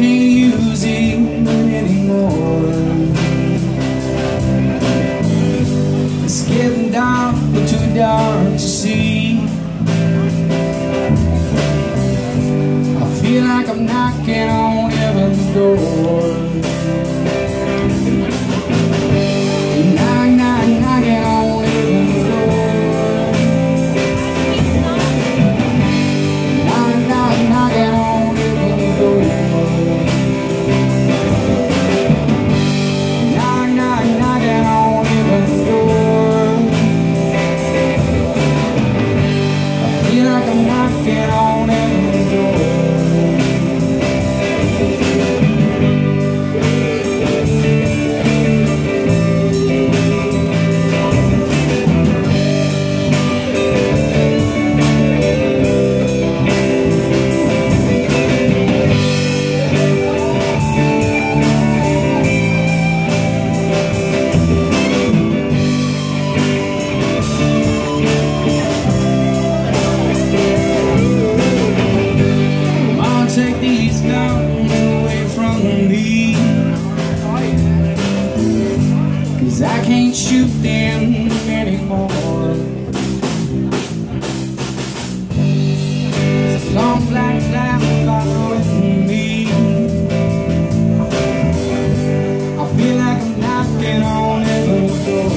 confusing anymore. It's getting dark, but too dark to see. I feel like I'm knocking on heaven's door. down away from me. Cause I can't shoot them anymore. Long black cloud following me. I feel like I'm knocking on heaven's door.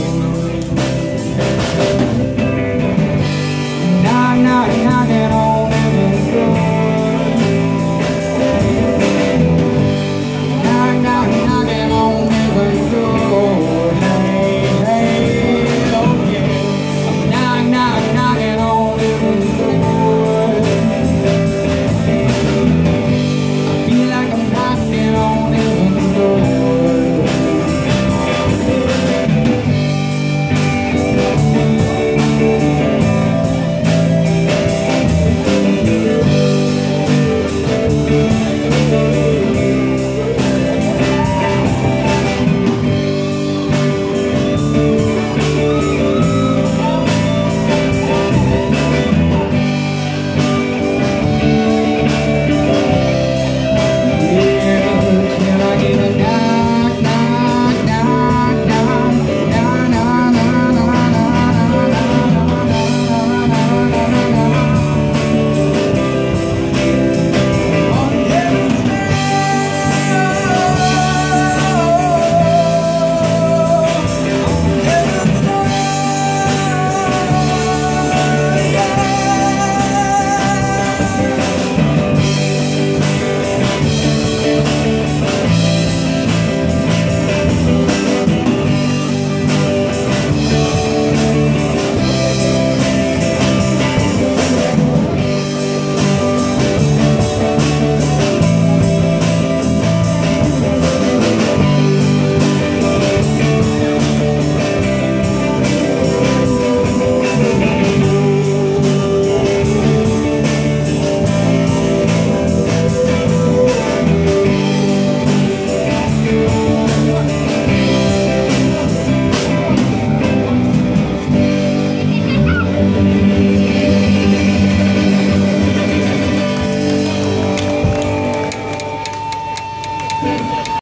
Knock, knock, knocking on.